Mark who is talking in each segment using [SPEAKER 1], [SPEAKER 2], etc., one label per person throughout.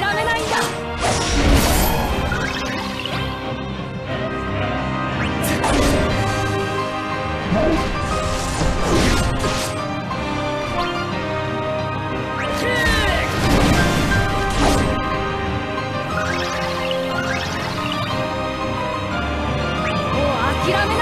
[SPEAKER 1] 諦めないんだ。諦め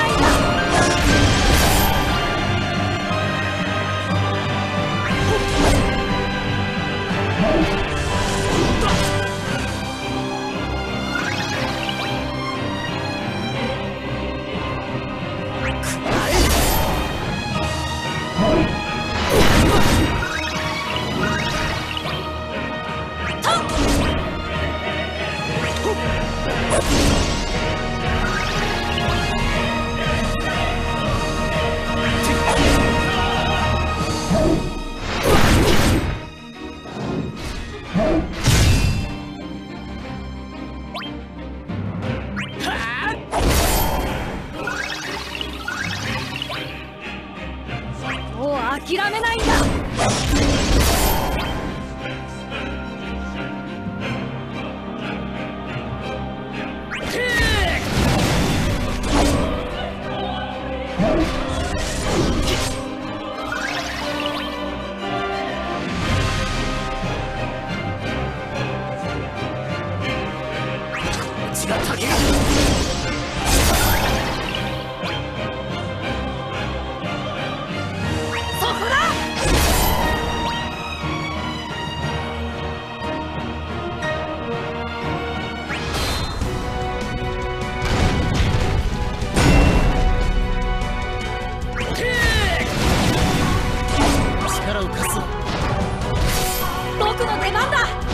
[SPEAKER 1] 諦めないんだ。僕の出番だ。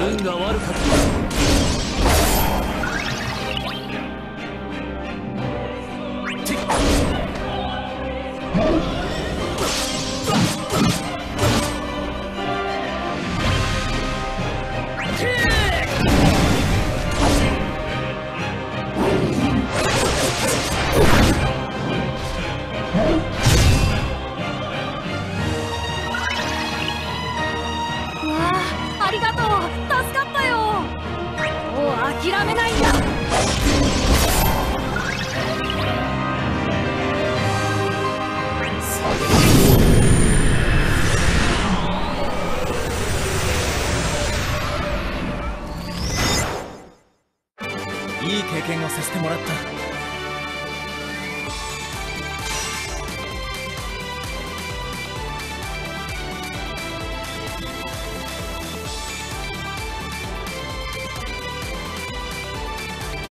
[SPEAKER 2] 運が悪かった。
[SPEAKER 1] 諦めないんだ。
[SPEAKER 2] いい経験をさせてもらった。